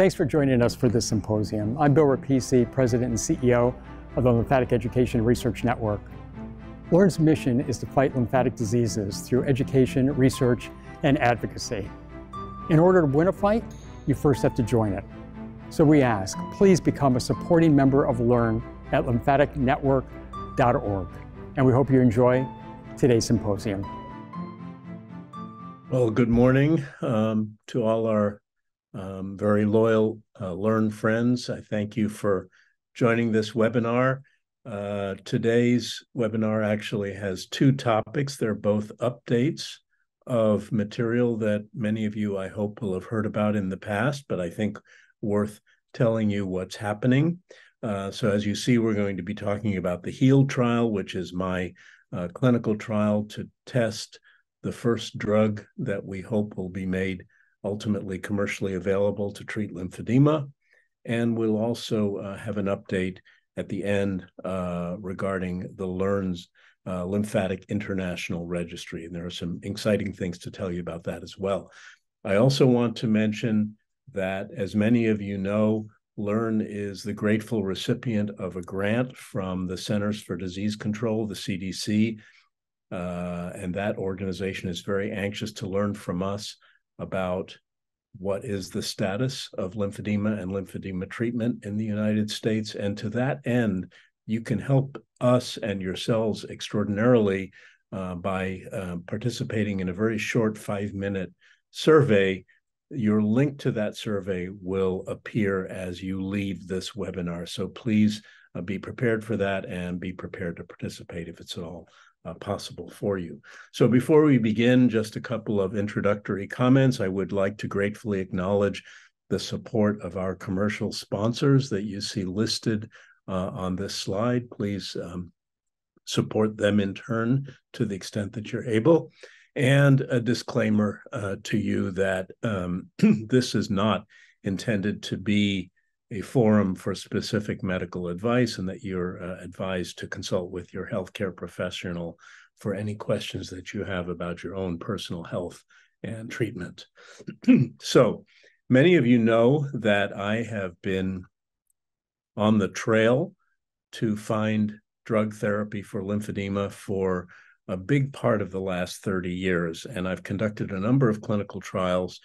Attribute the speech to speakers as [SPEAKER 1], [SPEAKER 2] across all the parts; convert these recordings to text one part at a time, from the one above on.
[SPEAKER 1] Thanks for joining us for this symposium. I'm Bill Repicci, President and CEO of the Lymphatic Education Research Network. LEARN's mission is to fight lymphatic diseases through education, research, and advocacy. In order to win a fight, you first have to join it. So we ask, please become a supporting member of LEARN at lymphaticnetwork.org. And we hope you enjoy today's symposium.
[SPEAKER 2] Well, good morning um, to all our um, very loyal uh, Learn friends. I thank you for joining this webinar. Uh, today's webinar actually has two topics. They're both updates of material that many of you, I hope, will have heard about in the past, but I think worth telling you what's happening. Uh, so as you see, we're going to be talking about the HEAL trial, which is my uh, clinical trial to test the first drug that we hope will be made ultimately commercially available to treat lymphedema. And we'll also uh, have an update at the end uh, regarding the LEARN's uh, Lymphatic International Registry. And there are some exciting things to tell you about that as well. I also want to mention that, as many of you know, Learn is the grateful recipient of a grant from the Centers for Disease Control, the CDC. Uh, and that organization is very anxious to learn from us about what is the status of lymphedema and lymphedema treatment in the United States. And to that end, you can help us and yourselves extraordinarily uh, by uh, participating in a very short five minute survey. Your link to that survey will appear as you leave this webinar. So please uh, be prepared for that and be prepared to participate if it's at all uh, possible for you. So before we begin, just a couple of introductory comments. I would like to gratefully acknowledge the support of our commercial sponsors that you see listed uh, on this slide. Please um, support them in turn to the extent that you're able. And a disclaimer uh, to you that um, this is not intended to be a forum for specific medical advice and that you're uh, advised to consult with your healthcare professional for any questions that you have about your own personal health and treatment. so, many of you know that I have been on the trail to find drug therapy for lymphedema for a big part of the last 30 years, and I've conducted a number of clinical trials.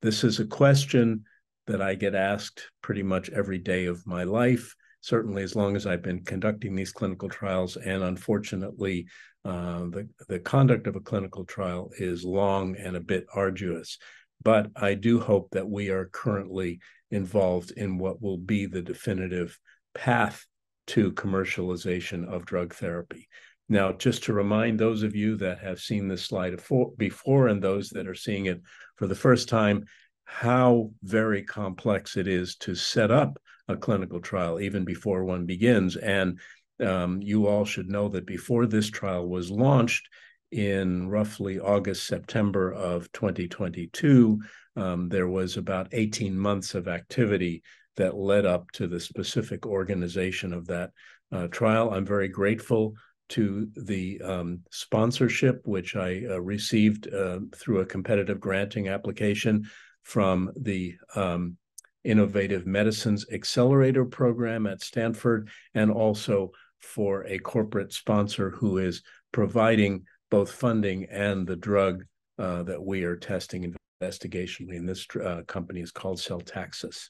[SPEAKER 2] This is a question that I get asked pretty much every day of my life, certainly as long as I've been conducting these clinical trials. And unfortunately, uh, the, the conduct of a clinical trial is long and a bit arduous. But I do hope that we are currently involved in what will be the definitive path to commercialization of drug therapy. Now, just to remind those of you that have seen this slide before and those that are seeing it for the first time, how very complex it is to set up a clinical trial even before one begins. And um, you all should know that before this trial was launched in roughly August, September of 2022, um, there was about 18 months of activity that led up to the specific organization of that uh, trial. I'm very grateful to the um, sponsorship, which I uh, received uh, through a competitive granting application from the um, Innovative Medicines Accelerator Program at Stanford, and also for a corporate sponsor who is providing both funding and the drug uh, that we are testing investigationally. And this uh, company is called Celltaxis.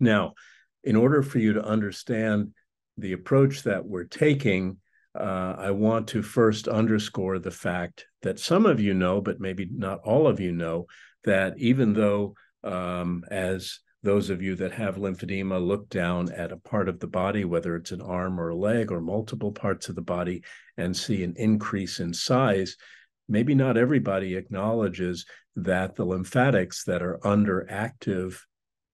[SPEAKER 2] Now, in order for you to understand the approach that we're taking, uh, I want to first underscore the fact that some of you know, but maybe not all of you know, that even though, um, as those of you that have lymphedema look down at a part of the body, whether it's an arm or a leg or multiple parts of the body, and see an increase in size, maybe not everybody acknowledges that the lymphatics that are underactive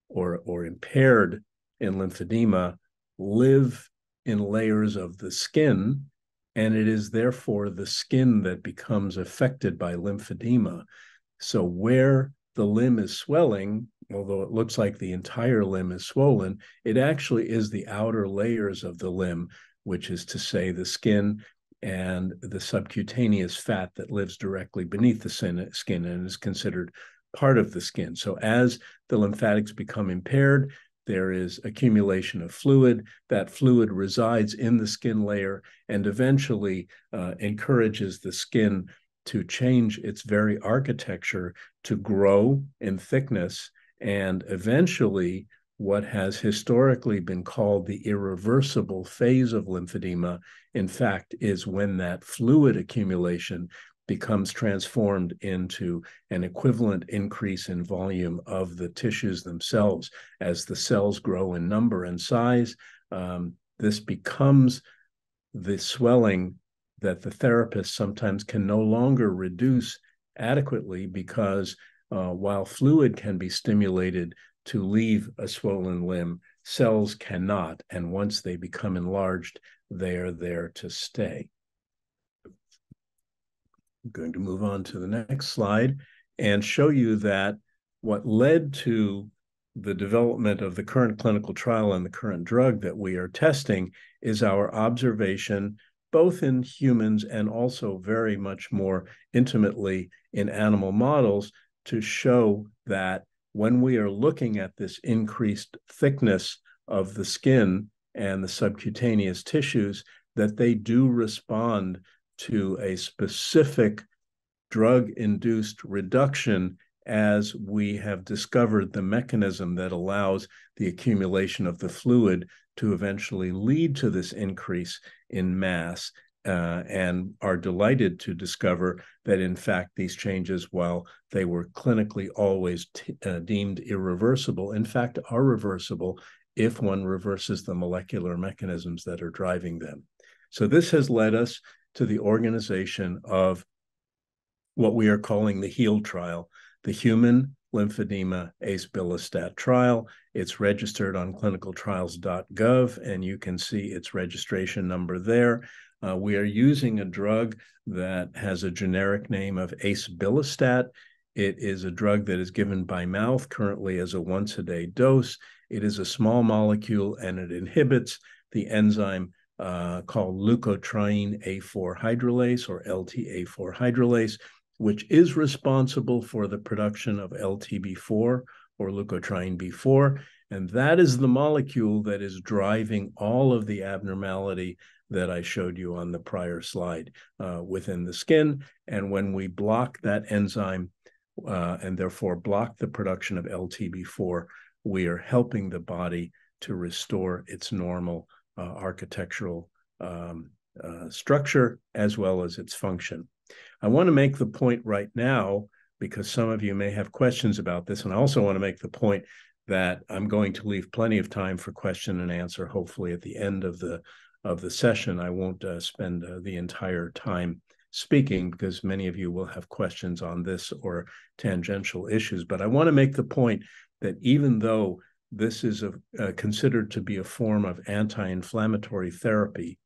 [SPEAKER 2] or, or impaired in lymphedema live in layers of the skin, and it is therefore the skin that becomes affected by lymphedema. So where the limb is swelling, although it looks like the entire limb is swollen, it actually is the outer layers of the limb, which is to say the skin and the subcutaneous fat that lives directly beneath the skin and is considered part of the skin. So as the lymphatics become impaired, there is accumulation of fluid. That fluid resides in the skin layer and eventually uh, encourages the skin to change its very architecture to grow in thickness and eventually what has historically been called the irreversible phase of lymphedema, in fact, is when that fluid accumulation becomes transformed into an equivalent increase in volume of the tissues themselves as the cells grow in number and size. Um, this becomes the swelling that the therapist sometimes can no longer reduce adequately because uh, while fluid can be stimulated to leave a swollen limb, cells cannot. And once they become enlarged, they are there to stay. I'm going to move on to the next slide and show you that what led to the development of the current clinical trial and the current drug that we are testing is our observation, both in humans and also very much more intimately in animal models, to show that when we are looking at this increased thickness of the skin and the subcutaneous tissues, that they do respond to a specific drug induced reduction as we have discovered the mechanism that allows the accumulation of the fluid to eventually lead to this increase in mass. Uh, and are delighted to discover that, in fact, these changes, while they were clinically always uh, deemed irreversible, in fact, are reversible if one reverses the molecular mechanisms that are driving them. So, this has led us to the organization of what we are calling the HEAL trial, the Human Lymphedema Acebilustat trial. It's registered on clinicaltrials.gov, and you can see its registration number there. Uh, we are using a drug that has a generic name of acebilustat. It is a drug that is given by mouth currently as a once a day dose. It is a small molecule and it inhibits the enzyme uh, called leukotriene A4 hydrolase or LTA4 hydrolase, which is responsible for the production of LTB4 or leukotriene B4. And that is the molecule that is driving all of the abnormality that I showed you on the prior slide uh, within the skin. And when we block that enzyme uh, and therefore block the production of LTB4, we are helping the body to restore its normal uh, architectural um, uh, structure as well as its function. I want to make the point right now because some of you may have questions about this, and I also want to make the point that I'm going to leave plenty of time for question and answer. Hopefully, at the end of the of the session, I won't uh, spend uh, the entire time speaking because many of you will have questions on this or tangential issues. But I want to make the point that even though this is a, uh, considered to be a form of anti-inflammatory therapy,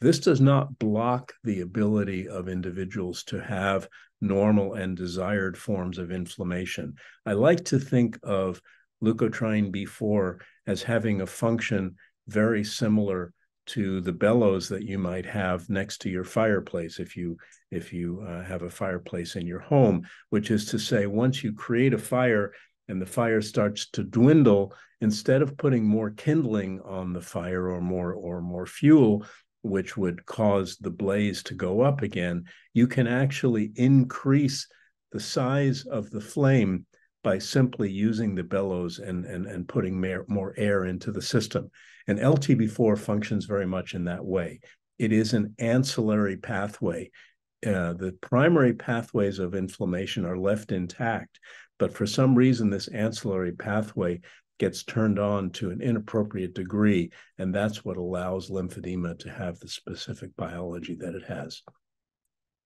[SPEAKER 2] this does not block the ability of individuals to have normal and desired forms of inflammation. I like to think of leukotriene B4 as having a function very similar to the bellows that you might have next to your fireplace if you if you uh, have a fireplace in your home which is to say once you create a fire and the fire starts to dwindle instead of putting more kindling on the fire or more or more fuel which would cause the blaze to go up again, you can actually increase the size of the flame by simply using the bellows and, and, and putting more, more air into the system. And LTB4 functions very much in that way. It is an ancillary pathway. Uh, the primary pathways of inflammation are left intact, but for some reason, this ancillary pathway gets turned on to an inappropriate degree. And that's what allows lymphedema to have the specific biology that it has.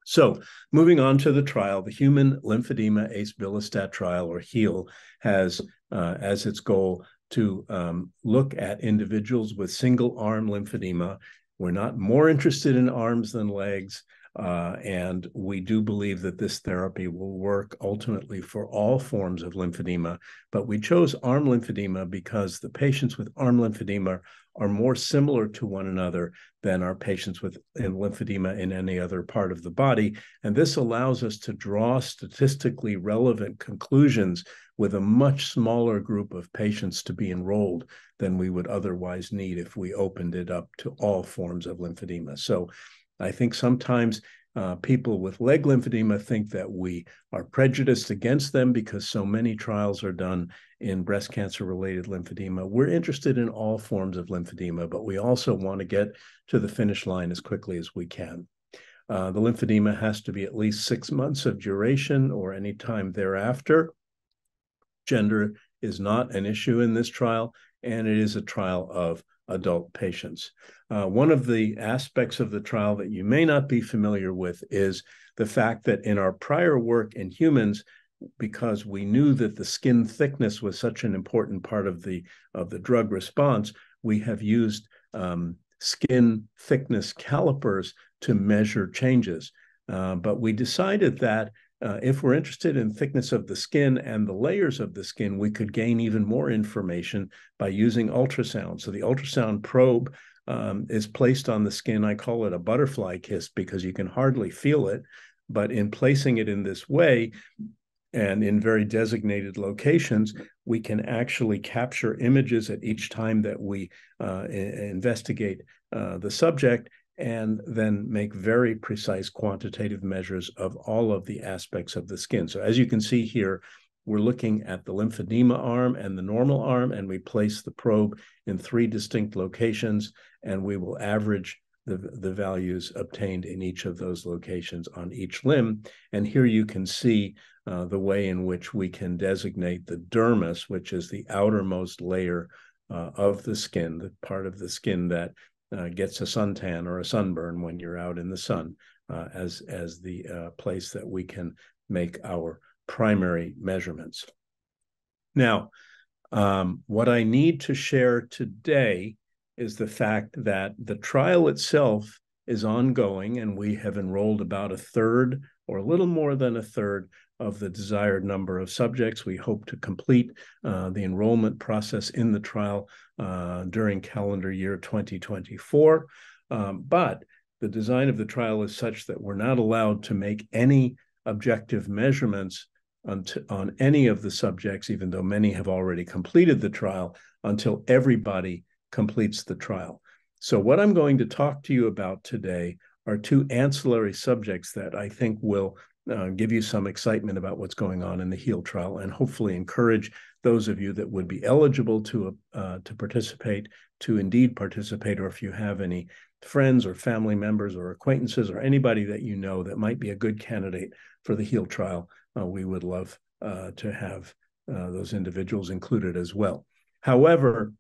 [SPEAKER 2] So, moving on to the trial, the Human Lymphedema Acebilustat trial, or HEAL, has uh, as its goal to um, look at individuals with single arm lymphedema. We're not more interested in arms than legs. Uh, and we do believe that this therapy will work ultimately for all forms of lymphedema. But we chose arm lymphedema because the patients with arm lymphedema are more similar to one another than our patients with lymphedema in any other part of the body. And this allows us to draw statistically relevant conclusions with a much smaller group of patients to be enrolled than we would otherwise need if we opened it up to all forms of lymphedema. So I think sometimes uh, people with leg lymphedema think that we are prejudiced against them because so many trials are done in breast cancer related lymphedema. We're interested in all forms of lymphedema, but we also want to get to the finish line as quickly as we can. Uh, the lymphedema has to be at least six months of duration or any time thereafter. Gender is not an issue in this trial, and it is a trial of adult patients. Uh, one of the aspects of the trial that you may not be familiar with is the fact that in our prior work in humans, because we knew that the skin thickness was such an important part of the of the drug response, we have used um, skin thickness calipers to measure changes. Uh, but we decided that uh, if we're interested in thickness of the skin and the layers of the skin, we could gain even more information by using ultrasound. So the ultrasound probe um, is placed on the skin. I call it a butterfly kiss because you can hardly feel it. But in placing it in this way, and in very designated locations, we can actually capture images at each time that we uh, investigate uh, the subject and then make very precise quantitative measures of all of the aspects of the skin. So as you can see here, we're looking at the lymphedema arm and the normal arm, and we place the probe in three distinct locations, and we will average the, the values obtained in each of those locations on each limb. And here you can see uh, the way in which we can designate the dermis, which is the outermost layer uh, of the skin, the part of the skin that uh, gets a suntan or a sunburn when you're out in the sun uh, as as the uh, place that we can make our primary measurements. Now, um, what I need to share today is the fact that the trial itself is ongoing, and we have enrolled about a third or a little more than a third of the desired number of subjects. We hope to complete uh, the enrollment process in the trial uh, during calendar year 2024. Um, but the design of the trial is such that we're not allowed to make any objective measurements on, on any of the subjects, even though many have already completed the trial, until everybody completes the trial. So, what I'm going to talk to you about today are two ancillary subjects that I think will uh, give you some excitement about what's going on in the HEAL trial and hopefully encourage those of you that would be eligible to uh, to participate to indeed participate or if you have any friends or family members or acquaintances or anybody that you know that might be a good candidate for the HEAL trial uh, we would love uh, to have uh, those individuals included as well. However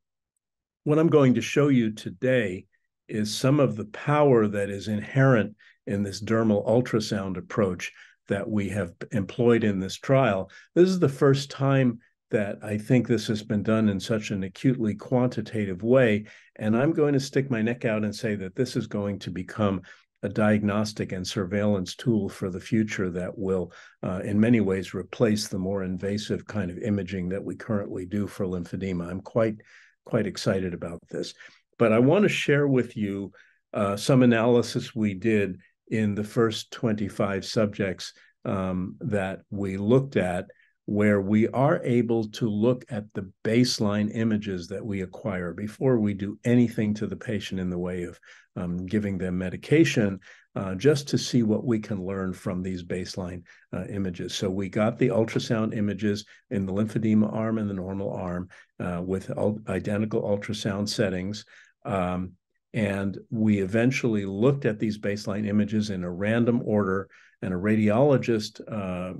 [SPEAKER 2] what i'm going to show you today is some of the power that is inherent in this dermal ultrasound approach that we have employed in this trial. This is the first time that I think this has been done in such an acutely quantitative way. And I'm going to stick my neck out and say that this is going to become a diagnostic and surveillance tool for the future that will, uh, in many ways, replace the more invasive kind of imaging that we currently do for lymphedema. I'm quite, quite excited about this. But I want to share with you uh, some analysis we did in the first 25 subjects um, that we looked at where we are able to look at the baseline images that we acquire before we do anything to the patient in the way of um, giving them medication, uh, just to see what we can learn from these baseline uh, images. So we got the ultrasound images in the lymphedema arm and the normal arm uh, with identical ultrasound settings. Um, and we eventually looked at these baseline images in a random order, and a radiologist uh,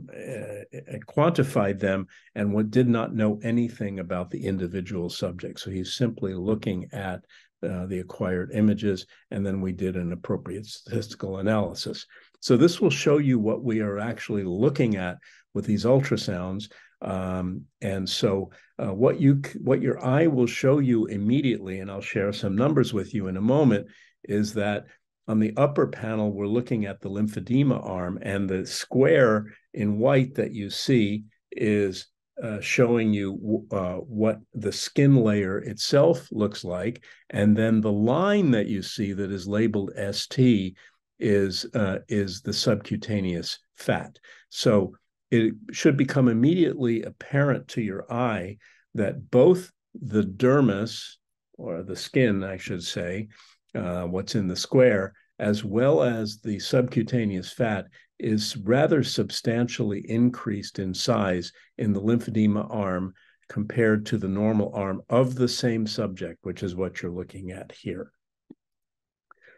[SPEAKER 2] quantified them and what did not know anything about the individual subject. So he's simply looking at uh, the acquired images, and then we did an appropriate statistical analysis. So this will show you what we are actually looking at with these ultrasounds. Um, and so uh, what you what your eye will show you immediately, and I'll share some numbers with you in a moment, is that On the upper panel, we're looking at the lymphedema arm, and the square in white that you see is uh, showing you uh, what the skin layer itself looks like. And then the line that you see that is labeled ST is, uh, is the subcutaneous fat. So it should become immediately apparent to your eye that both the dermis, or the skin, I should say, uh, what's in the square, as well as the subcutaneous fat is rather substantially increased in size in the lymphedema arm compared to the normal arm of the same subject, which is what you're looking at here.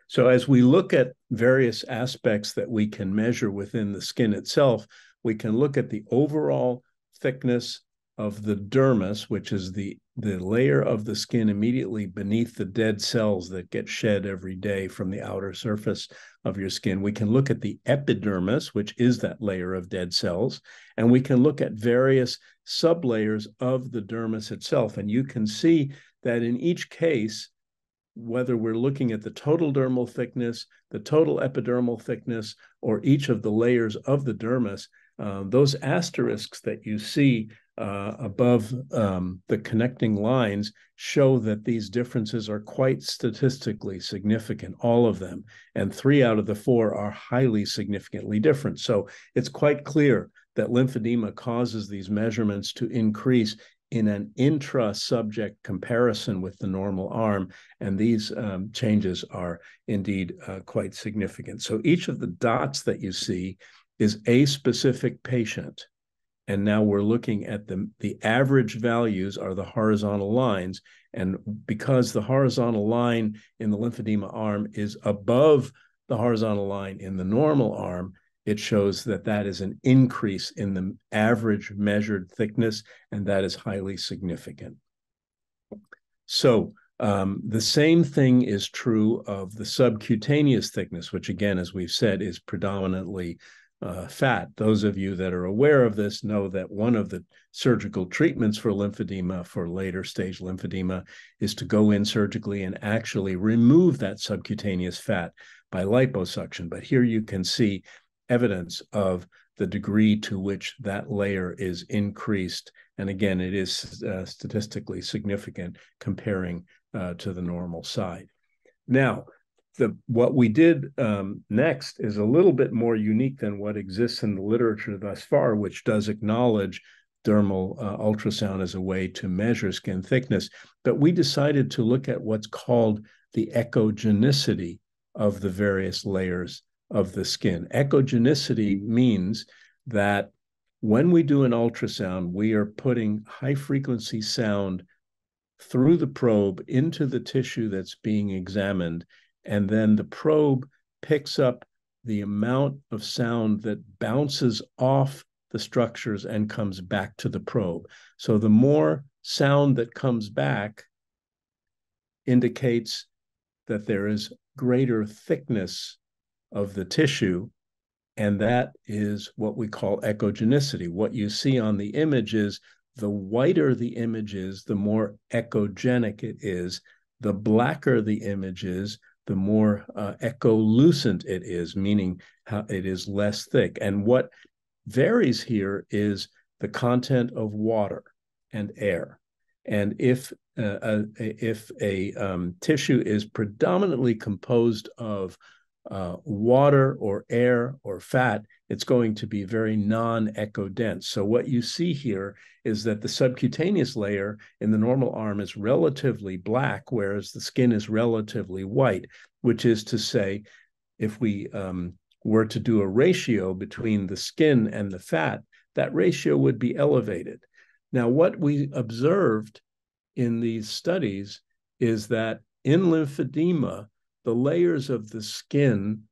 [SPEAKER 2] So as we look at various aspects that we can measure within the skin itself, we can look at the overall thickness of the dermis, which is the, the layer of the skin immediately beneath the dead cells that get shed every day from the outer surface of your skin. We can look at the epidermis, which is that layer of dead cells, and we can look at various sublayers of the dermis itself. And you can see that in each case, whether we're looking at the total dermal thickness, the total epidermal thickness, or each of the layers of the dermis, uh, those asterisks that you see uh, above um, the connecting lines show that these differences are quite statistically significant, all of them. And three out of the four are highly significantly different. So it's quite clear that lymphedema causes these measurements to increase in an intra-subject comparison with the normal arm, and these um, changes are indeed uh, quite significant. So each of the dots that you see is a specific patient and now we're looking at the the average values are the horizontal lines and because the horizontal line in the lymphedema arm is above the horizontal line in the normal arm it shows that that is an increase in the average measured thickness and that is highly significant. So um, the same thing is true of the subcutaneous thickness, which again, as we've said, is predominantly uh, fat. Those of you that are aware of this know that one of the surgical treatments for lymphedema, for later stage lymphedema, is to go in surgically and actually remove that subcutaneous fat by liposuction. But here you can see evidence of the degree to which that layer is increased. And again, it is uh, statistically significant comparing uh, to the normal side. Now, the what we did um, next is a little bit more unique than what exists in the literature thus far, which does acknowledge dermal uh, ultrasound as a way to measure skin thickness. But we decided to look at what's called the echogenicity of the various layers of the skin. Echogenicity means that when we do an ultrasound, we are putting high frequency sound through the probe into the tissue that's being examined and then the probe picks up the amount of sound that bounces off the structures and comes back to the probe. So the more sound that comes back indicates that there is greater thickness of the tissue, and that is what we call echogenicity. What you see on the image is the whiter the image is, the more echogenic it is. The blacker the image is, the more uh, echolucent it is, meaning how it is less thick. And what varies here is the content of water and air. And if uh, a, if a um, tissue is predominantly composed of uh, water or air or fat, it's going to be very non-echo dense. So what you see here is that the subcutaneous layer in the normal arm is relatively black, whereas the skin is relatively white, which is to say, if we um, were to do a ratio between the skin and the fat, that ratio would be elevated. Now, what we observed in these studies is that in lymphedema, the layers of the skin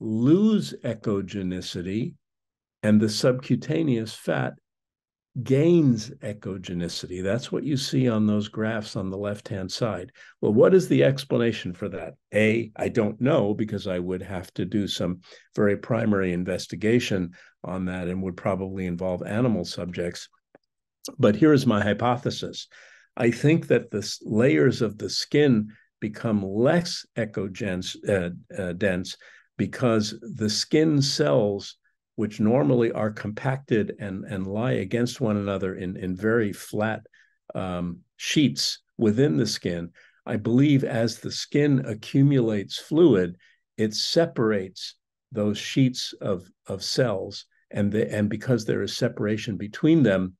[SPEAKER 2] lose echogenicity and the subcutaneous fat gains echogenicity. That's what you see on those graphs on the left hand side. Well, what is the explanation for that? A, I don't know because I would have to do some very primary investigation on that and would probably involve animal subjects. But here is my hypothesis I think that the layers of the skin become less echodense uh, uh, dense because the skin cells which normally are compacted and, and lie against one another in, in very flat um, sheets within the skin, I believe as the skin accumulates fluid, it separates those sheets of, of cells. And, the, and because there is separation between them,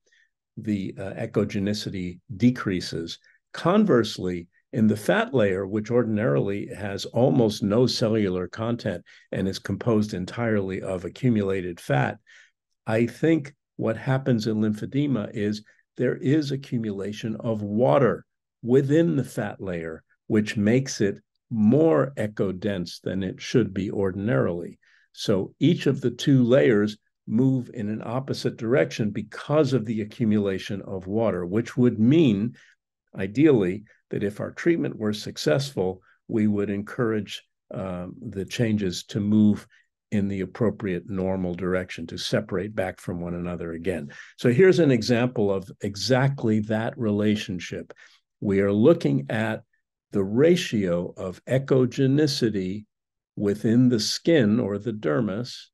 [SPEAKER 2] the uh, echogenicity decreases. Conversely, in the fat layer, which ordinarily has almost no cellular content and is composed entirely of accumulated fat, I think what happens in lymphedema is there is accumulation of water within the fat layer, which makes it more echo-dense than it should be ordinarily. So each of the two layers move in an opposite direction because of the accumulation of water, which would mean, ideally, that if our treatment were successful, we would encourage um, the changes to move in the appropriate normal direction to separate back from one another again. So here's an example of exactly that relationship. We are looking at the ratio of echogenicity within the skin or the dermis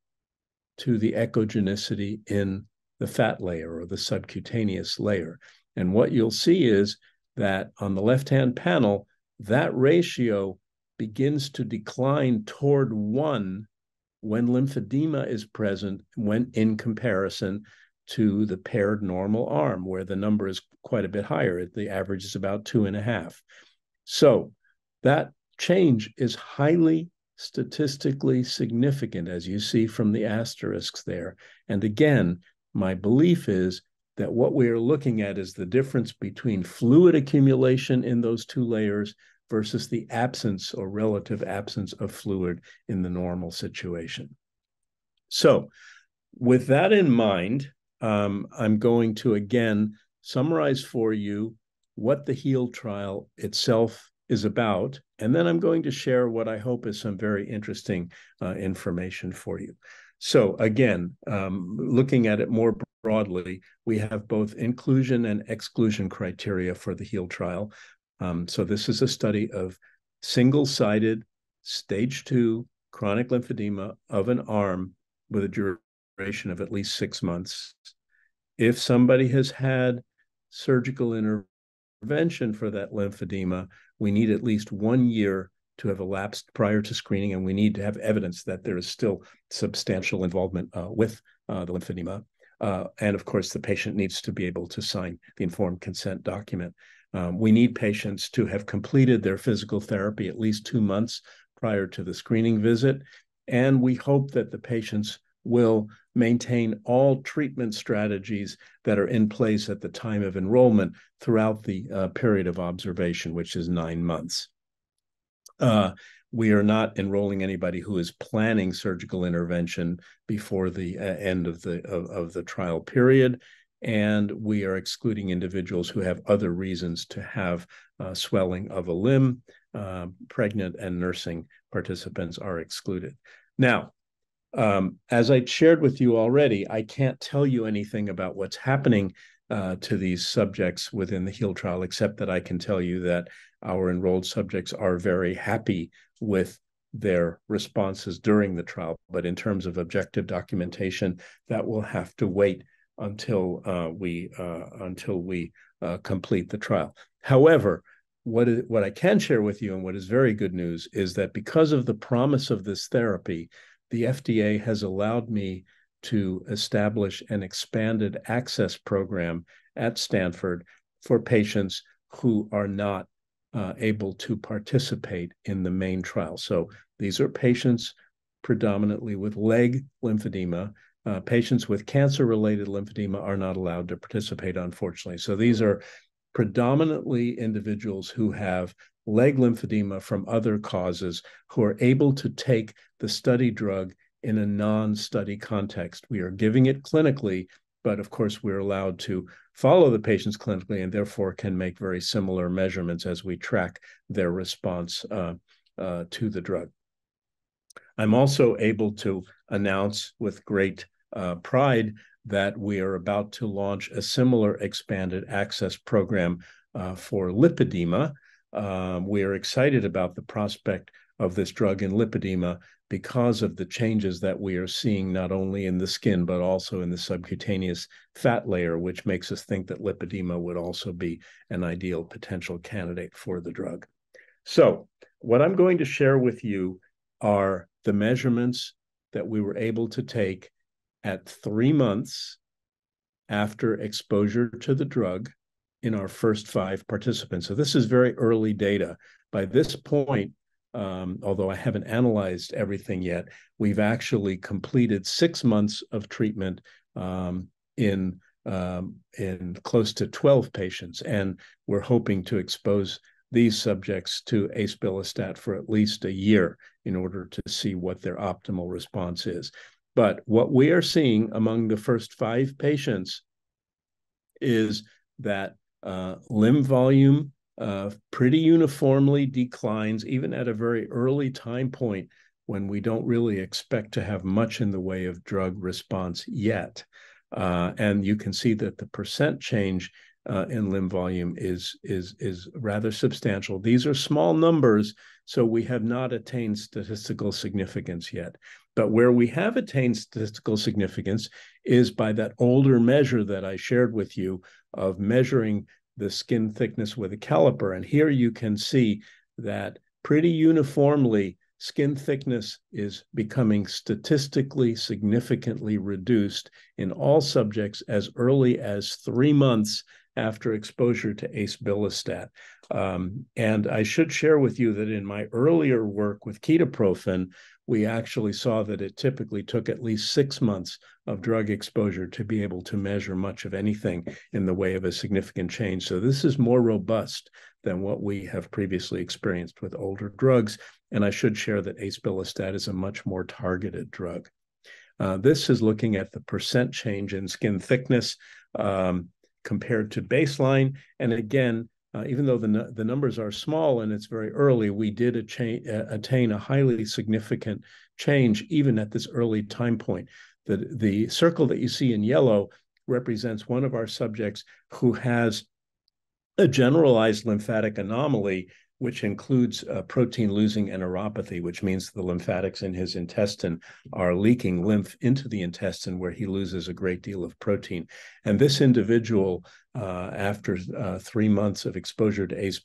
[SPEAKER 2] to the echogenicity in the fat layer or the subcutaneous layer. And what you'll see is that on the left-hand panel, that ratio begins to decline toward one when lymphedema is present when in comparison to the paired normal arm, where the number is quite a bit higher. The average is about two and a half. So that change is highly statistically significant, as you see from the asterisks there. And again, my belief is that what we are looking at is the difference between fluid accumulation in those two layers versus the absence or relative absence of fluid in the normal situation. So, with that in mind, um, I'm going to again summarize for you what the HEAL trial itself is about, and then I'm going to share what I hope is some very interesting uh, information for you. So again, um, looking at it more broadly, we have both inclusion and exclusion criteria for the HEAL trial. Um, so this is a study of single-sided stage two chronic lymphedema of an arm with a duration of at least six months. If somebody has had surgical intervention for that lymphedema, we need at least one year to have elapsed prior to screening, and we need to have evidence that there is still substantial involvement uh, with uh, the lymphedema. Uh, and of course, the patient needs to be able to sign the informed consent document. Um, we need patients to have completed their physical therapy at least two months prior to the screening visit. And we hope that the patients will maintain all treatment strategies that are in place at the time of enrollment throughout the uh, period of observation, which is nine months. Uh, we are not enrolling anybody who is planning surgical intervention before the uh, end of the of, of, the trial period. And we are excluding individuals who have other reasons to have uh, swelling of a limb. Uh, pregnant and nursing participants are excluded. Now um, as i shared with you already i can't tell you anything about what's happening uh, to these subjects within the HEAL trial, except that I can tell you that our enrolled subjects are very happy with their responses during the trial. But in terms of objective documentation, that will have to wait until uh, we uh, until we uh, complete the trial. However, what is, what I can share with you and what is very good news is that because of the promise of this therapy, the FDA has allowed me to establish an expanded access program at Stanford for patients who are not uh, able to participate in the main trial. So these are patients predominantly with leg lymphedema. Uh, patients with cancer related lymphedema are not allowed to participate, unfortunately. So these are predominantly individuals who have leg lymphedema from other causes who are able to take the study drug in a non study context. We are giving it clinically, but of course, we're allowed to follow the patients clinically and therefore can make very similar measurements as we track their response uh, uh, to the drug. I'm also able to announce with great uh, pride that we are about to launch a similar expanded access program uh, for lipedema. um, we are excited about the prospect of this drug in lipedema because of the changes that we are seeing not only in the skin but also in the subcutaneous fat layer, which makes us think that lipedema would also be an ideal potential candidate for the drug. So, what I'm going to share with you are the measurements that we were able to take at three months after exposure to the drug in our first five participants. So this is very early data. By this point, um, although I haven't analyzed everything yet, we've actually completed six months of treatment um, in um, in close to 12 patients, and we're hoping to expose these subjects to acebilustat for at least a year in order to see what their optimal response is. But what we are seeing among the first five patients is that uh, limb volume uh, pretty uniformly declines, even at a very early time point when we don't really expect to have much in the way of drug response yet. Uh, and you can see that the percent change uh, in limb volume is is is rather substantial. These are small numbers, so we have not attained statistical significance yet. But where we have attained statistical significance is by that older measure that I shared with you of measuring the skin thickness with a caliper. And here you can see that pretty uniformly skin thickness is becoming statistically significantly reduced in all subjects as early as three months after exposure to ace Um, and I should share with you that in my earlier work with ketoprofen, we actually saw that it typically took at least six months of drug exposure to be able to measure much of anything in the way of a significant change. So this is more robust than what we have previously experienced with older drugs. And I should share that acebilustat is a much more targeted drug. Uh, this is looking at the percent change in skin thickness. Um, compared to baseline. And again, uh, even though the, the numbers are small and it's very early, we did attain, uh, attain a highly significant change even at this early time point. The, the circle that you see in yellow represents one of our subjects who has a generalized lymphatic anomaly which includes uh, protein losing enteropathy, which means the lymphatics in his intestine are leaking lymph into the intestine where he loses a great deal of protein. And this individual, uh, after uh, three months of exposure to ace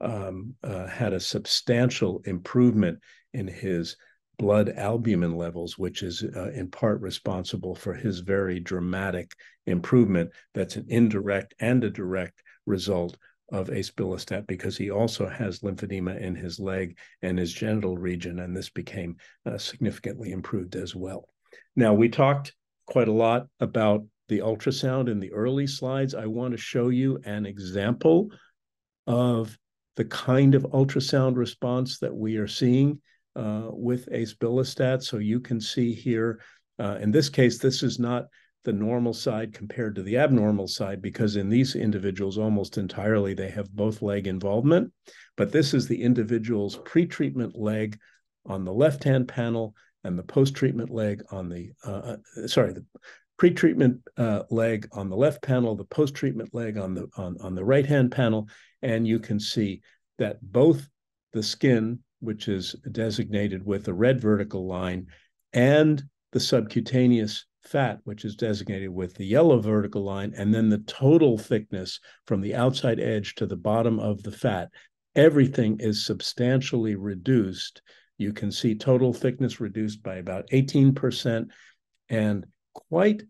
[SPEAKER 2] um, uh, had a substantial improvement in his blood albumin levels, which is uh, in part responsible for his very dramatic improvement. That's an indirect and a direct result of acebilustat because he also has lymphedema in his leg and his genital region, and this became uh, significantly improved as well. Now, we talked quite a lot about the ultrasound in the early slides. I want to show you an example of the kind of ultrasound response that we are seeing uh, with acebilustat. So you can see here, uh, in this case, this is not the normal side compared to the abnormal side because in these individuals almost entirely they have both leg involvement. But this is the individual's pre-treatment leg on the left hand panel and the post-treatment leg on the uh, uh, sorry the pre-treatment uh, leg on the left panel the post-treatment leg on the on, on the right hand panel. And you can see that both the skin which is designated with a red vertical line and the subcutaneous fat, which is designated with the yellow vertical line, and then the total thickness from the outside edge to the bottom of the fat, everything is substantially reduced. You can see total thickness reduced by about 18%, and quite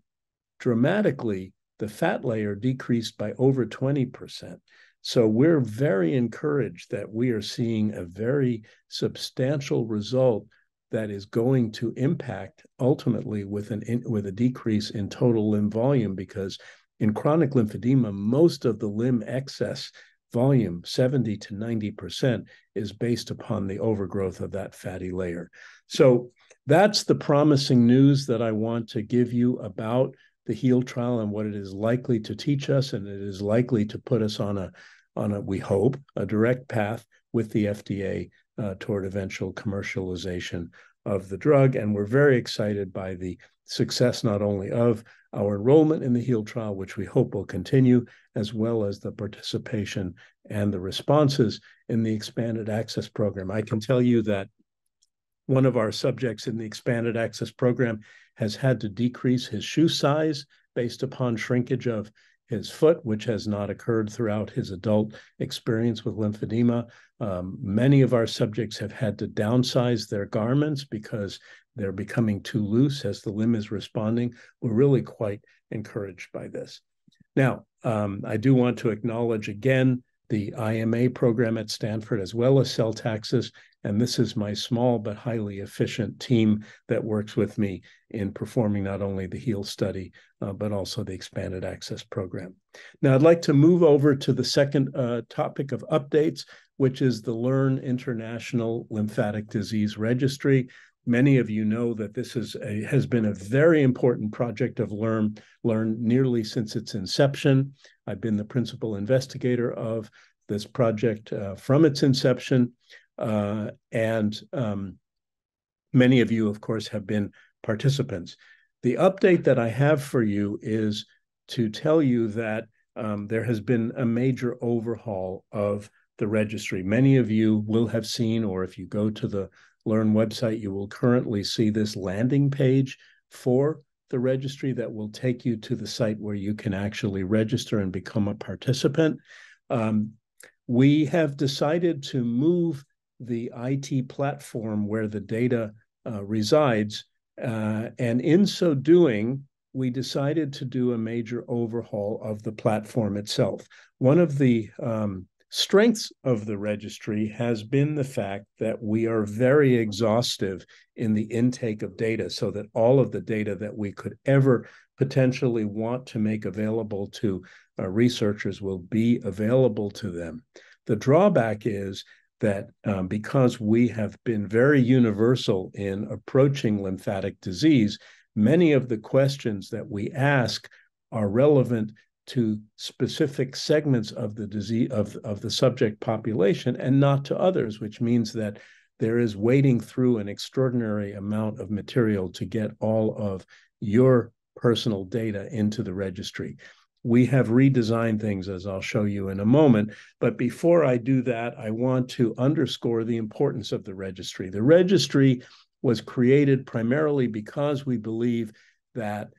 [SPEAKER 2] dramatically, the fat layer decreased by over 20%. So we're very encouraged that we are seeing a very substantial result that is going to impact ultimately with an in, with a decrease in total limb volume because in chronic lymphedema most of the limb excess volume 70 to 90% is based upon the overgrowth of that fatty layer. So that's the promising news that i want to give you about the heal trial and what it is likely to teach us and it is likely to put us on a on a we hope a direct path with the fda uh, toward eventual commercialization of the drug. And we're very excited by the success not only of our enrollment in the HEAL trial, which we hope will continue, as well as the participation and the responses in the expanded access program. I can tell you that one of our subjects in the expanded access program has had to decrease his shoe size based upon shrinkage of his foot, which has not occurred throughout his adult experience with lymphedema. Um, many of our subjects have had to downsize their garments because they're becoming too loose as the limb is responding. We're really quite encouraged by this. Now, um, I do want to acknowledge again the IMA program at Stanford, as well as Celltaxis. And this is my small but highly efficient team that works with me in performing not only the HEAL study, uh, but also the expanded access program. Now, I'd like to move over to the second uh, topic of updates, which is the Learn International Lymphatic Disease Registry. Many of you know that this is a, has been a very important project of Learn, Learn nearly since its inception. I've been the principal investigator of this project uh, from its inception. Uh, and um, many of you, of course, have been participants. The update that I have for you is to tell you that um, there has been a major overhaul of the registry. Many of you will have seen, or if you go to the Learn website, you will currently see this landing page for the registry that will take you to the site where you can actually register and become a participant. Um, we have decided to move the IT platform where the data uh, resides. Uh, and in so doing, we decided to do a major overhaul of the platform itself. One of the um, strengths of the registry has been the fact that we are very exhaustive in the intake of data so that all of the data that we could ever potentially want to make available to uh, researchers will be available to them. The drawback is that um, because we have been very universal in approaching lymphatic disease, many of the questions that we ask are relevant to specific segments of the disease of, of the subject population and not to others, which means that there is wading through an extraordinary amount of material to get all of your personal data into the registry. We have redesigned things, as I'll show you in a moment. But before I do that, I want to underscore the importance of the registry. The registry was created primarily because we believe that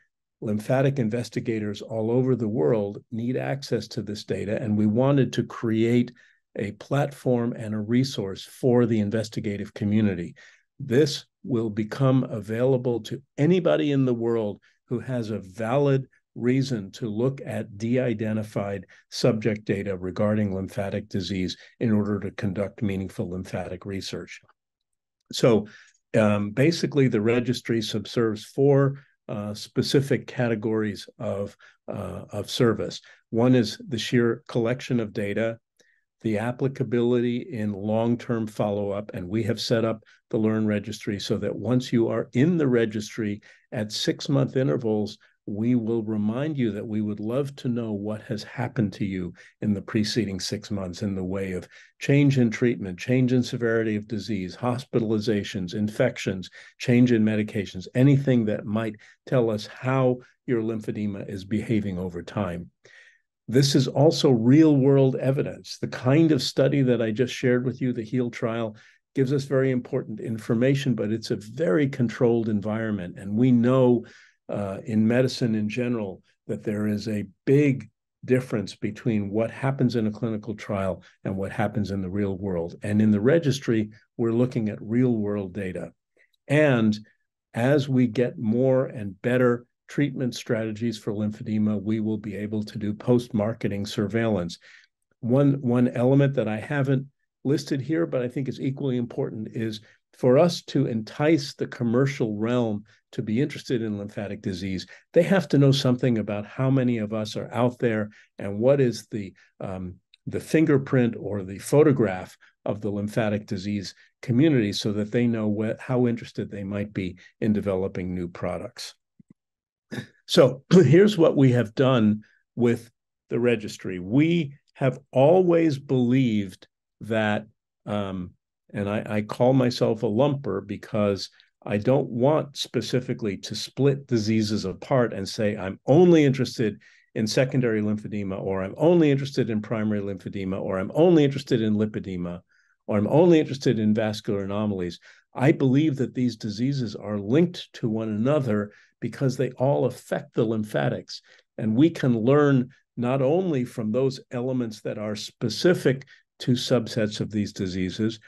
[SPEAKER 2] lymphatic investigators all over the world need access to this data, and we wanted to create a platform and a resource for the investigative community. This will become available to anybody in the world who has a valid reason to look at de-identified subject data regarding lymphatic disease in order to conduct meaningful lymphatic research. So um, basically, the registry subserves four uh, specific categories of, uh, of service. One is the sheer collection of data, the applicability in long-term follow-up, and we have set up the Learn registry so that once you are in the registry at six-month intervals, we will remind you that we would love to know what has happened to you in the preceding six months in the way of change in treatment, change in severity of disease, hospitalizations, infections, change in medications, anything that might tell us how your lymphedema is behaving over time. This is also real world evidence. The kind of study that I just shared with you, the HEAL trial, gives us very important information, but it's a very controlled environment. And we know uh, in medicine in general that there is a big difference between what happens in a clinical trial and what happens in the real world. And in the registry, we're looking at real world data. And as we get more and better treatment strategies for lymphedema, we will be able to do post marketing surveillance. One, one element that I haven't listed here, but I think is equally important, is for us to entice the commercial realm to be interested in lymphatic disease, they have to know something about how many of us are out there and what is the um, the fingerprint or the photograph of the lymphatic disease community so that they know what, how interested they might be in developing new products. So here's what we have done with the registry. We have always believed that um, and I, I call myself a lumper because I don't want specifically to split diseases apart and say, I'm only interested in secondary lymphedema, or I'm only interested in primary lymphedema, or I'm only interested in lipedema, or I'm only interested in vascular anomalies. I believe that these diseases are linked to one another because they all affect the lymphatics. And we can learn not only from those elements that are specific to subsets of these diseases,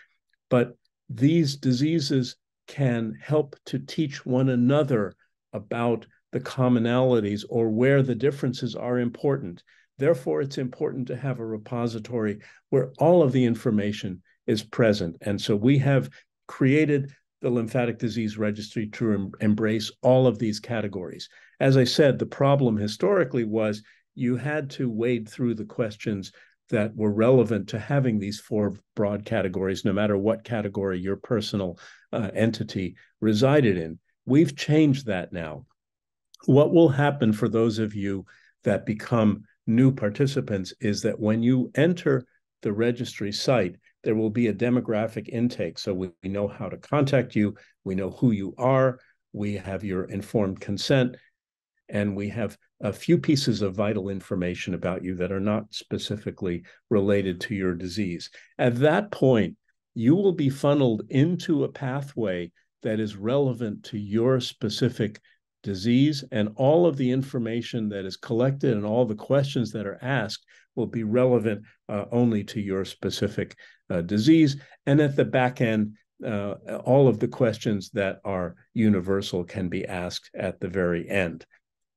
[SPEAKER 2] but these diseases can help to teach one another about the commonalities or where the differences are important. Therefore, it's important to have a repository where all of the information is present. And so we have created the lymphatic disease registry to em embrace all of these categories. As I said, the problem historically was you had to wade through the questions that were relevant to having these four broad categories, no matter what category your personal uh, entity resided in. We've changed that now. What will happen for those of you that become new participants is that when you enter the registry site, there will be a demographic intake. So we, we know how to contact you, we know who you are, we have your informed consent, and we have a few pieces of vital information about you that are not specifically related to your disease. At that point, you will be funneled into a pathway that is relevant to your specific disease, and all of the information that is collected and all the questions that are asked will be relevant uh, only to your specific uh, disease. And at the back end, uh, all of the questions that are universal can be asked at the very end.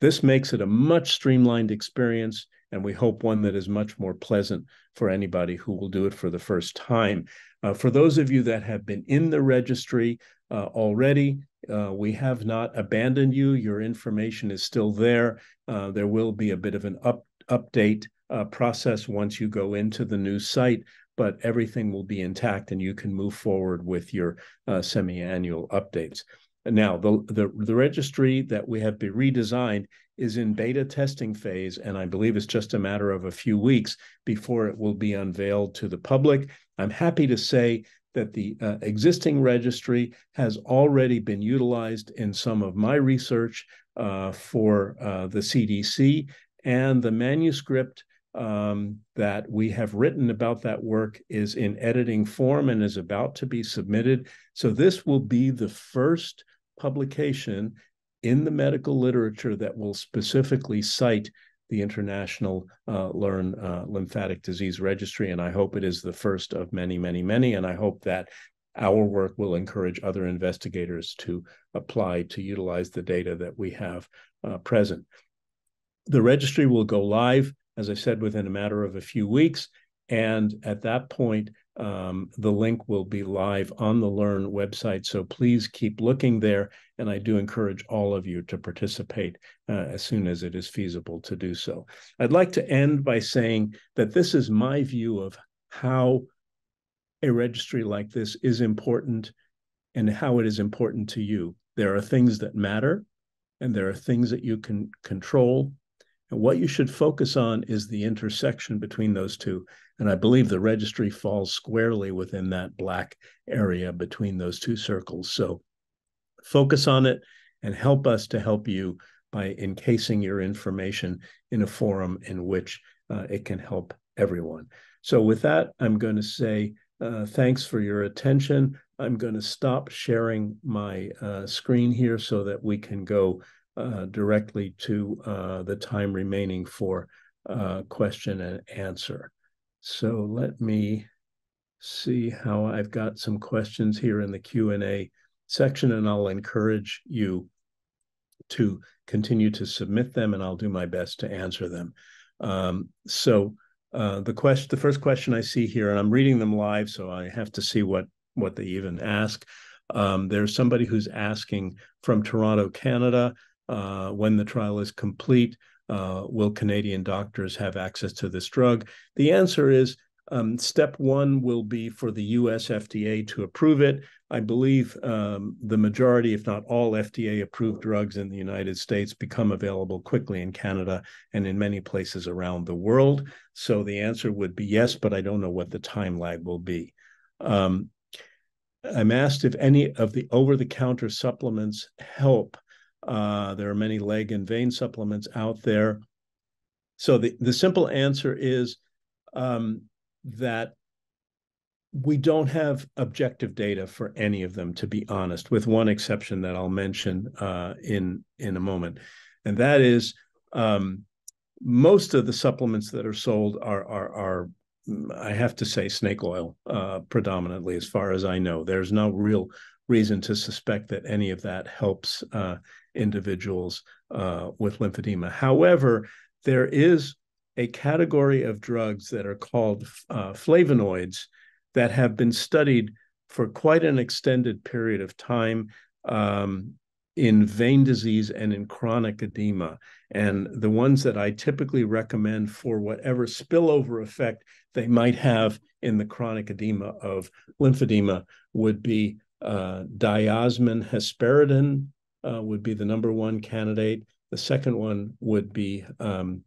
[SPEAKER 2] This makes it a much streamlined experience, and we hope one that is much more pleasant for anybody who will do it for the first time. Uh, for those of you that have been in the registry uh, already, uh, we have not abandoned you. Your information is still there. Uh, there will be a bit of an up, update uh, process once you go into the new site, but everything will be intact and you can move forward with your uh, semi-annual updates. Now, the, the, the registry that we have been redesigned is in beta testing phase, and I believe it's just a matter of a few weeks before it will be unveiled to the public. I'm happy to say that the uh, existing registry has already been utilized in some of my research uh, for uh, the CDC, and the manuscript um, that we have written about that work is in editing form and is about to be submitted. So this will be the first publication in the medical literature that will specifically cite the International uh, Learn uh, Lymphatic Disease Registry. And I hope it is the first of many, many, many. And I hope that our work will encourage other investigators to apply to utilize the data that we have uh, present. The registry will go live, as I said, within a matter of a few weeks. And at that point, um, the link will be live on the Learn website. So please keep looking there. And I do encourage all of you to participate uh, as soon as it is feasible to do so. I'd like to end by saying that this is my view of how a registry like this is important and how it is important to you. There are things that matter and there are things that you can control. And what you should focus on is the intersection between those two. And I believe the registry falls squarely within that black area between those two circles. So focus on it and help us to help you by encasing your information in a forum in which uh, it can help everyone. So with that, I'm going to say uh, thanks for your attention. I'm going to stop sharing my uh, screen here so that we can go directly to uh, the time remaining for uh, question and answer. So let me see how I've got some questions here in the Q&A section, and I'll encourage you to continue to submit them, and I'll do my best to answer them. Um, so uh, the question, the first question I see here, and I'm reading them live, so I have to see what what they even ask. Um, there's somebody who's asking from Toronto, Canada, uh, when the trial is complete, uh, will Canadian doctors have access to this drug? The answer is um, step one will be for the US FDA to approve it. I believe um, the majority, if not all, FDA approved drugs in the United States become available quickly in Canada and in many places around the world. So the answer would be yes, but I don't know what the time lag will be. Um, I'm asked if any of the over-the-counter supplements help. Uh, there are many leg and vein supplements out there. So the, the simple answer is um, that we don't have objective data for any of them, to be honest, with one exception that I'll mention uh, in in a moment, and that is um, most of the supplements that are sold are are, are I have to say snake oil uh, predominantly, as far as I know. There's no real reason to suspect that any of that helps uh, individuals uh, with lymphedema. However, there is a category of drugs that are called uh, flavonoids that have been studied for quite an extended period of time um, in vein disease and in chronic edema. And the ones that I typically recommend for whatever spillover effect they might have in the chronic edema of lymphedema would be uh, diosmin hesperidin uh, would be the number one candidate. The second one would be um,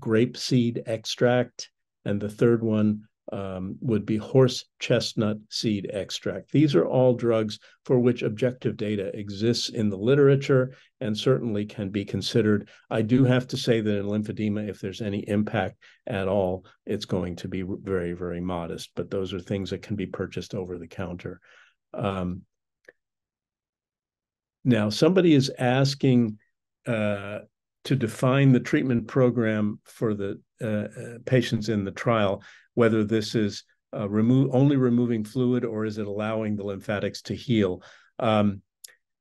[SPEAKER 2] grape seed extract. And the third one um, would be horse chestnut seed extract. These are all drugs for which objective data exists in the literature and certainly can be considered. I do have to say that in lymphedema, if there's any impact at all, it's going to be very, very modest. But those are things that can be purchased over the counter. Um, now, somebody is asking uh, to define the treatment program for the uh, uh, patients in the trial, whether this is uh, remove only removing fluid or is it allowing the lymphatics to heal. Um,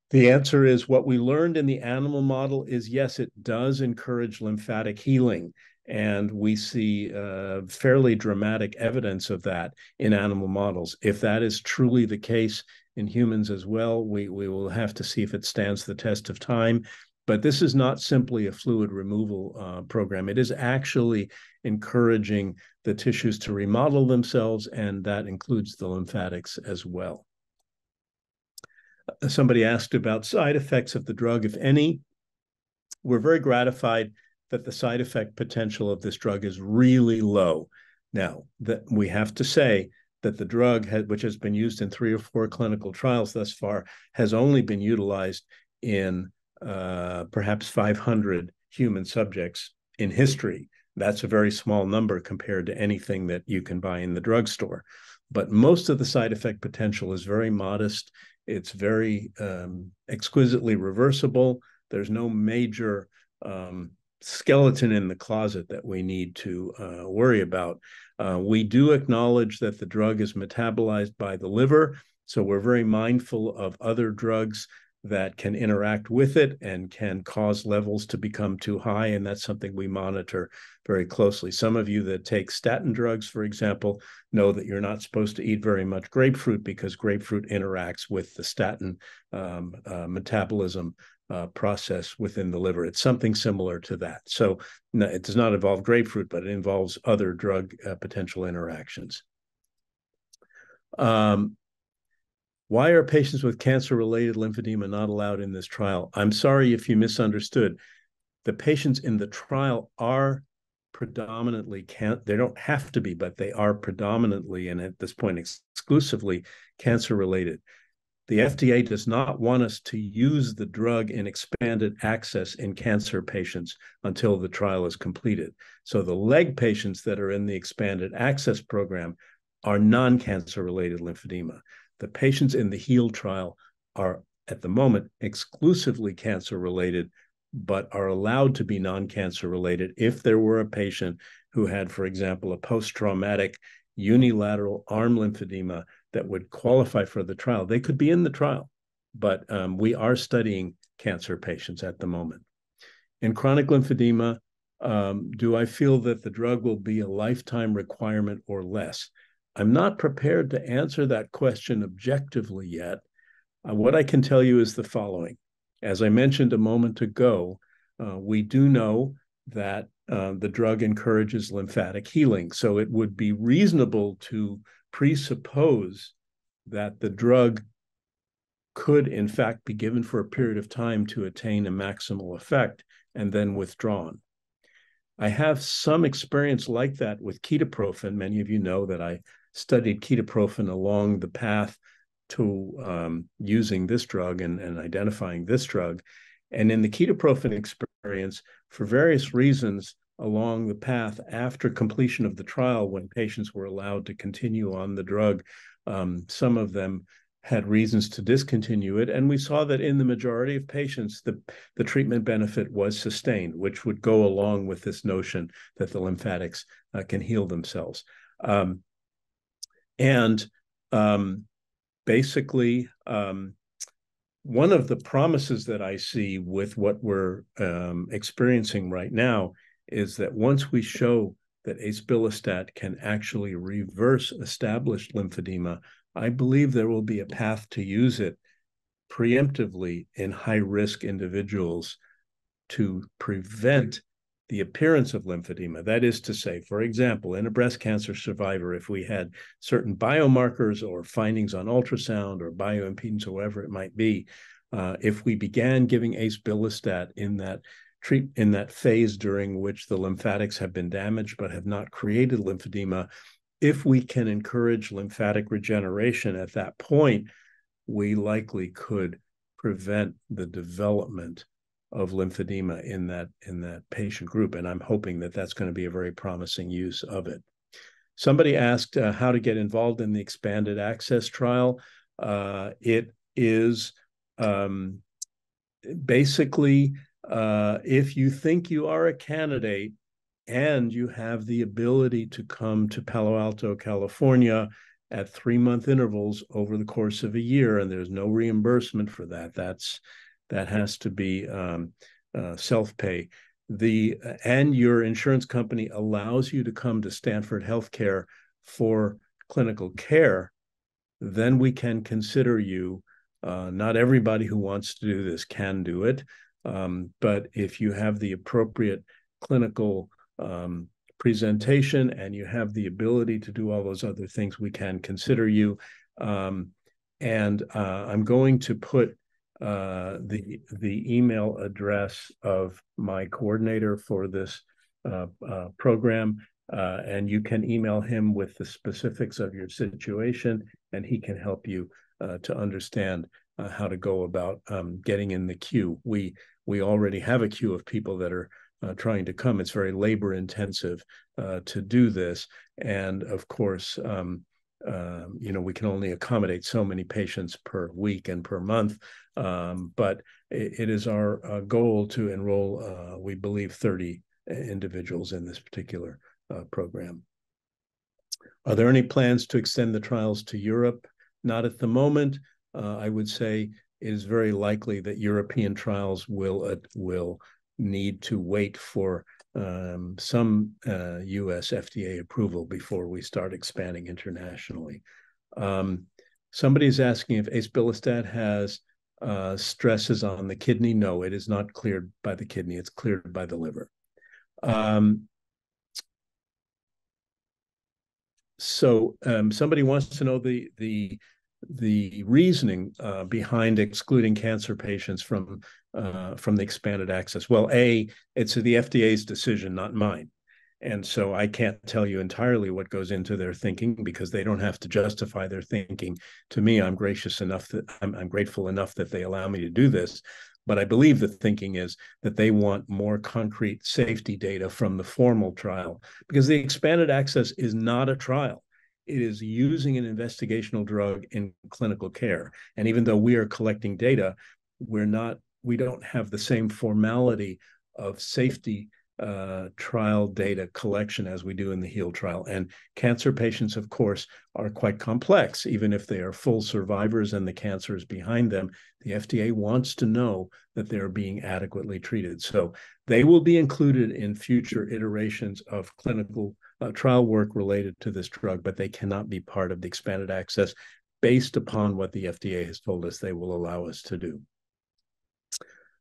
[SPEAKER 2] the answer is what we learned in the animal model is yes, it does encourage lymphatic healing. And we see uh, fairly dramatic evidence of that in animal models. If that is truly the case in humans as well, we, we will have to see if it stands the test of time. But this is not simply a fluid removal uh, program. It is actually encouraging the tissues to remodel themselves, and that includes the lymphatics as well. Uh, somebody asked about side effects of the drug, if any. We're very gratified that the side effect potential of this drug is really low. Now, that we have to say that the drug, which has been used in three or four clinical trials thus far, has only been utilized in uh, perhaps 500 human subjects in history. That's a very small number compared to anything that you can buy in the drugstore. But most of the side effect potential is very modest. It's very um, exquisitely reversible. There's no major um, skeleton in the closet that we need to uh, worry about. Uh, we do acknowledge that the drug is metabolized by the liver. So we're very mindful of other drugs that can interact with it and can cause levels to become too high. And that's something we monitor very closely. Some of you that take statin drugs, for example, know that you're not supposed to eat very much grapefruit because grapefruit interacts with the statin um, uh, metabolism uh, process within the liver. It's something similar to that. So no, it does not involve grapefruit, but it involves other drug uh, potential interactions. Um, why are patients with cancer related lymphedema not allowed in this trial? I'm sorry if you misunderstood. The patients in the trial are predominantly can they don't have to be but they are predominantly and at this point exclusively cancer related the FDA does not want us to use the drug in expanded access in cancer patients until the trial is completed. So the leg patients that are in the expanded access program are non-cancer related lymphedema. The patients in the HEAL trial are at the moment exclusively cancer related, but are allowed to be non cancer related if there were a patient who had, for example, a post traumatic unilateral arm lymphedema that would qualify for the trial. They could be in the trial, but um, we are studying cancer patients at the moment. In chronic lymphedema, um, do I feel that the drug will be a lifetime requirement or less? I'm not prepared to answer that question objectively yet. Uh, what I can tell you is the following. As I mentioned a moment ago, uh, we do know that uh, the drug encourages lymphatic healing. So it would be reasonable to presuppose that the drug could, in fact, be given for a period of time to attain a maximal effect and then withdrawn. I have some experience like that with ketoprofen. Many of you know that I studied ketoprofen along the path to um, using this drug and, and identifying this drug. And in the ketoprofen experience, for various reasons along the path after completion of the trial, when patients were allowed to continue on the drug, um, some of them had reasons to discontinue it. And we saw that in the majority of patients, the, the treatment benefit was sustained, which would go along with this notion that the lymphatics uh, can heal themselves. Um, and um, basically, um, one of the promises that I see with what we're um, experiencing right now is that once we show that acebilustat can actually reverse established lymphedema, I believe there will be a path to use it preemptively in high risk individuals to prevent the appearance of lymphedema. That is to say, for example, in a breast cancer survivor, if we had certain biomarkers or findings on ultrasound or bioimpedance or whatever it might be, uh, if we began giving acebilustat in that treat in that phase during which the lymphatics have been damaged but have not created lymphedema, if we can encourage lymphatic regeneration at that point, we likely could prevent the development of lymphedema in that in that patient group and i'm hoping that that's going to be a very promising use of it. Somebody asked uh, how to get involved in the expanded access trial. Uh, it is um, basically uh, if you think you are a candidate and you have the ability to come to Palo Alto, California at three month intervals over the course of a year, and there's no reimbursement for that. That's that has to be um, uh, self pay. The and your insurance company allows you to come to Stanford Healthcare for clinical care. Then we can consider you. Uh, not everybody who wants to do this can do it, um, but if you have the appropriate clinical um, presentation and you have the ability to do all those other things, we can consider you. Um, and uh, I'm going to put uh, the the email address of my coordinator for this uh, uh program, uh, and you can email him with the specifics of your situation, and he can help you uh, to understand how to go about um, getting in the queue. We we already have a queue of people that are uh, trying to come. It's very labor intensive uh, to do this. And of course, um, uh, you know, we can only accommodate so many patients per week and per month. Um, but it, it is our uh, goal to enroll, uh, we believe, 30 individuals in this particular uh, program. Are there any plans to extend the trials to Europe? Not at the moment. I would say it is very likely that European trials will will need to wait for um, some uh, US FDA approval before we start expanding internationally. Um, somebody is asking if acebilustat has uh, stresses on the kidney. No, it is not cleared by the kidney. It's cleared by the liver. Um, so um, somebody wants to know the the the reasoning uh, behind excluding cancer patients from uh, from the expanded access? Well, a it's the FDA's decision, not mine, and so I can't tell you entirely what goes into their thinking because they don't have to justify their thinking. To me, I'm gracious enough that I'm, I'm grateful enough that they allow me to do this. But I believe the thinking is that they want more concrete safety data from the formal trial because the expanded access is not a trial it is using an investigational drug in clinical care. And even though we are collecting data, we're not, we don't have the same formality of safety uh, trial data collection as we do in the HEAL trial. And cancer patients, of course, are quite complex. Even if they are full survivors and the cancer is behind them, the FDA wants to know that they're being adequately treated. So they will be included in future iterations of clinical uh, trial work related to this drug, but they cannot be part of the expanded access based upon what the FDA has told us they will allow us to do.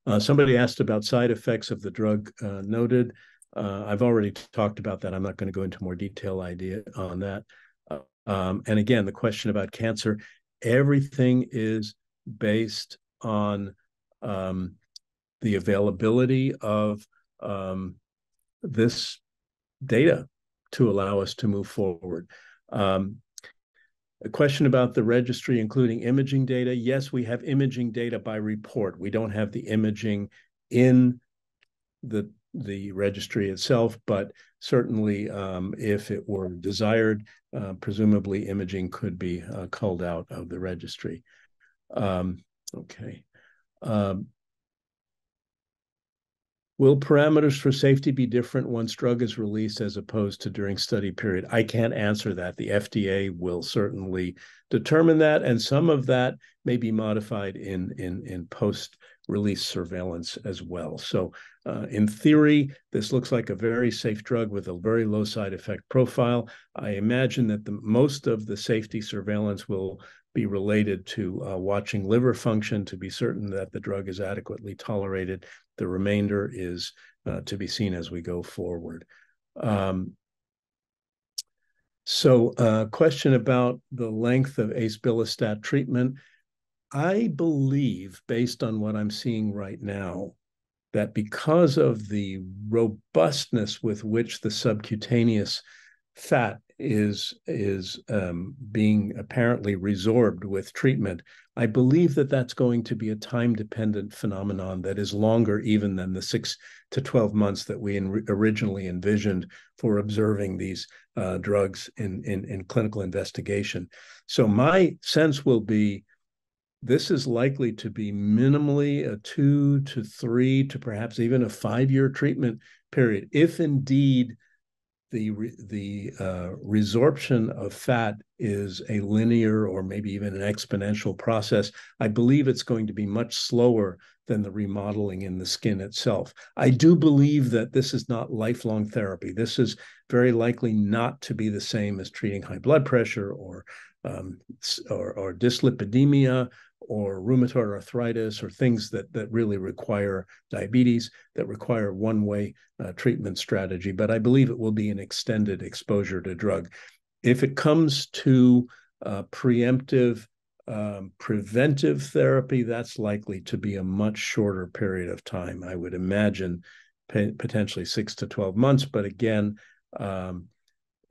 [SPEAKER 2] Uh, somebody asked about side effects of the drug uh, noted. Uh, I've already talked about that. I'm not going to go into more detail idea on that. Uh, um, and again, the question about cancer, everything is based on um, the availability of um, this data to allow us to move forward. Um, a question about the registry, including imaging data. Yes, we have imaging data by report. We don't have the imaging in the the registry itself, but certainly um, if it were desired, uh, presumably imaging could be uh, culled out of the registry. Um, okay. Um, Will parameters for safety be different once drug is released as opposed to during study period? I can't answer that. The FDA will certainly determine that, and some of that may be modified in in in post release surveillance as well. So, uh, in theory, this looks like a very safe drug with a very low side effect profile. I imagine that the most of the safety surveillance will be related to uh, watching liver function to be certain that the drug is adequately tolerated. The remainder is uh, to be seen as we go forward. Um, so, uh, question about the length of acebilustat treatment. I believe, based on what I'm seeing right now, that because of the robustness with which the subcutaneous fat is is um, being apparently resorbed with treatment, I believe that that's going to be a time dependent phenomenon that is longer even than the six to twelve months that we in, originally envisioned for observing these uh, drugs in, in in clinical investigation. So my sense will be. This is likely to be minimally a two to three to perhaps even a five year treatment period, if indeed the the uh, resorption of fat is a linear or maybe even an exponential process. I believe it's going to be much slower than the remodeling in the skin itself. I do believe that this is not lifelong therapy. This is very likely not to be the same as treating high blood pressure or um, or, or dyslipidemia or rheumatoid arthritis or things that that really require diabetes that require one way uh, treatment strategy. But i believe it will be an extended exposure to drug. If it comes to uh, preemptive um, preventive therapy that's likely to be a much shorter period of time. I would imagine potentially 6 to 12 months. But again um,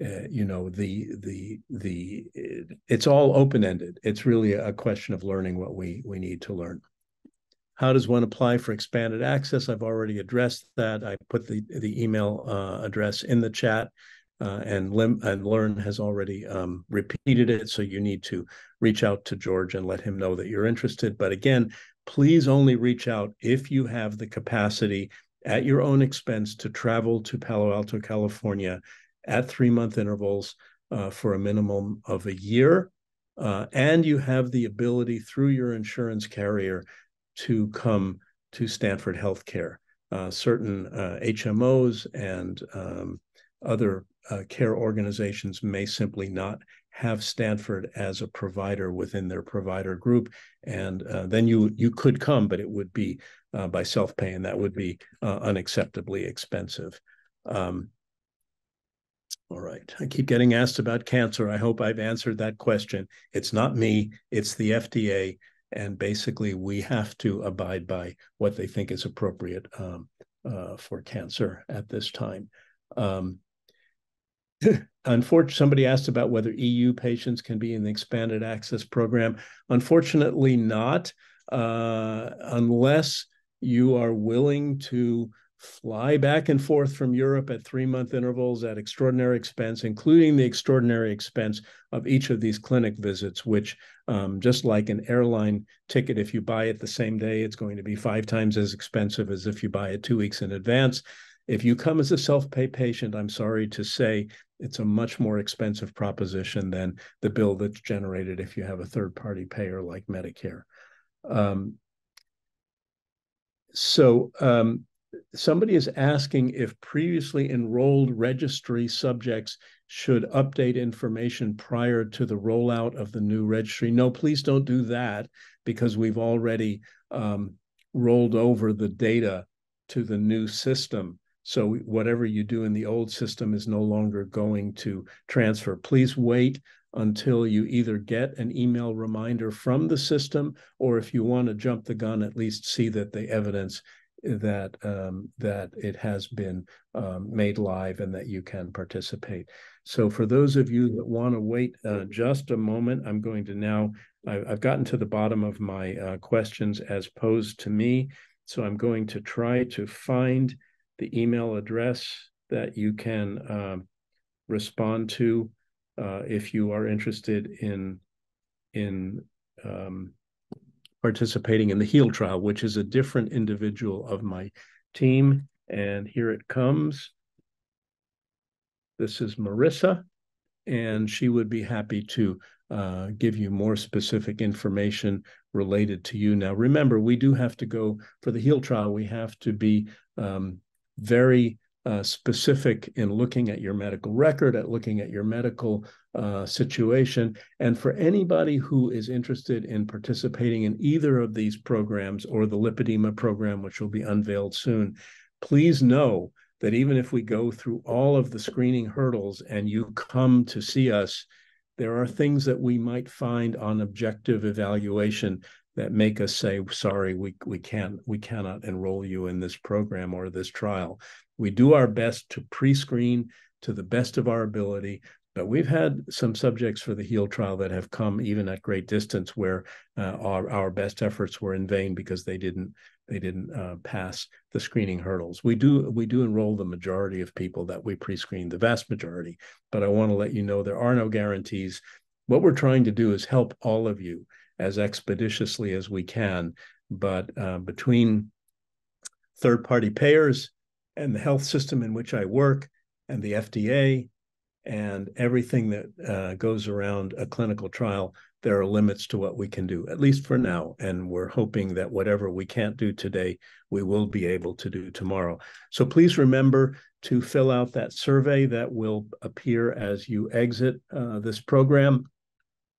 [SPEAKER 2] uh, you know the the the it's all open ended it's really a question of learning what we we need to learn how does one apply for expanded access i've already addressed that i put the the email uh, address in the chat uh, and Lim and Learn has already um, repeated it. So you need to reach out to George and let him know that you're interested. But again, please only reach out if you have the capacity at your own expense to travel to Palo Alto, California at three month intervals uh, for a minimum of a year. Uh, and you have the ability through your insurance carrier to come to Stanford Healthcare. Uh, certain HMOs uh, and um, other uh, care organizations may simply not have Stanford as a provider within their provider group, and uh, then you you could come, but it would be by self pay, and that would be unacceptably expensive. Um, all right. I keep getting asked about cancer. I hope I've answered that question. It's not me, it's the FDA. And basically, we have to abide by what they think is appropriate um, uh, for cancer at this time. Um, unfortunately, somebody asked about whether EU patients can be in the expanded access program. Unfortunately, not, uh, unless you are willing to fly back and forth from Europe at three month intervals at extraordinary expense, including the extraordinary expense of each of these clinic visits, which, um, just like an airline ticket, if you buy it the same day, it's going to be five times as expensive as if you buy it two weeks in advance. If you come as a self pay patient, I'm sorry to say it's a much more expensive proposition than the bill that's generated if you have a third party payer like Medicare. Um, so, um, somebody is asking if previously enrolled registry subjects should update information prior to the rollout of the new registry. No, please don't do that because we've already um, rolled over the data to the new system. So whatever you do in the old system is no longer going to transfer. Please wait until you either get an email reminder from the system or if you want to jump the gun, at least see that the evidence that um, that it has been um, made live and that you can participate. So for those of you that want to wait uh, just a moment, I'm going to now, I, have gotten to the bottom of my uh, questions as posed to me. So I'm going to try to find the email address that you can uh, respond to uh, if you are interested in in um, participating in the HEAL trial, which is a different individual of my team. And here it comes. This is Marissa, and she would be happy to uh, give you more specific information related to you. Now, remember, we do have to go for the HEAL trial, we have to be um, very uh, specific in looking at your medical record, at looking at your medical uh, situation. And for anybody who is interested in participating in either of these programs or the lipedema program, which will be unveiled soon, please know that even if we go through all of the screening hurdles and you come to see us, there are things that we might find on objective evaluation that make us say, sorry, we, we can't, we cannot enroll you in this program or this trial. We do our best to pre-screen to the best of our ability, but we've had some subjects for the HEAL trial that have come even at great distance where uh, our, our best efforts were in vain because they didn't they didn't uh, pass the screening hurdles. We do we do enroll the majority of people that we pre-screen, the vast majority. But I want to let you know there are no guarantees. What we're trying to do is help all of you as expeditiously as we can. But uh, between third-party payers and the health system in which I work and the FDA and everything that uh, goes around a clinical trial, there are limits to what we can do, at least for now. And we're hoping that whatever we can't do today, we will be able to do tomorrow. So please remember to fill out that survey that will appear as you exit uh, this program.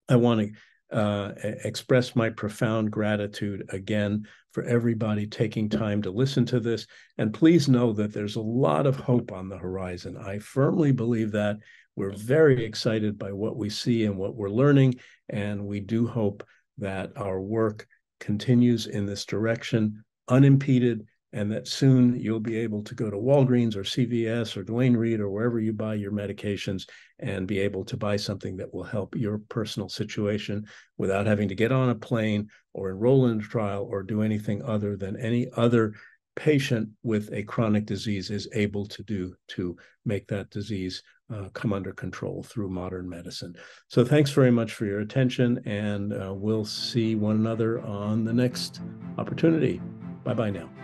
[SPEAKER 2] I want to uh, express my profound gratitude again for everybody taking time to listen to this. And please know that there's a lot of hope on the horizon. I firmly believe that. We're very excited by what we see and what we're learning. And we do hope that our work continues in this direction unimpeded and that soon you'll be able to go to Walgreens or CVS or Duane Reade or wherever you buy your medications and be able to buy something that will help your personal situation without having to get on a plane or enroll in a trial or do anything other than any other patient with a chronic disease is able to do to make that disease uh, come under control through modern medicine. So thanks very much for your attention and uh, we'll see one another on the next opportunity. Bye bye now.